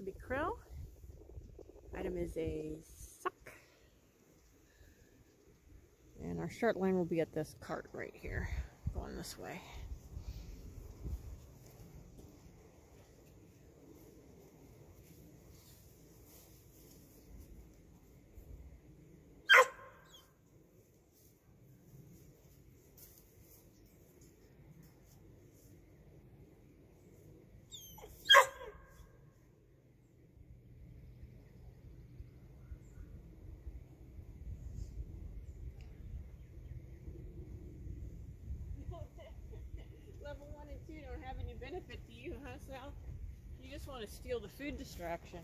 the big krill. Item is a suck. And our short line will be at this cart right here, going this way. Benefit to you, huh, Sal? You just want to steal the food distraction.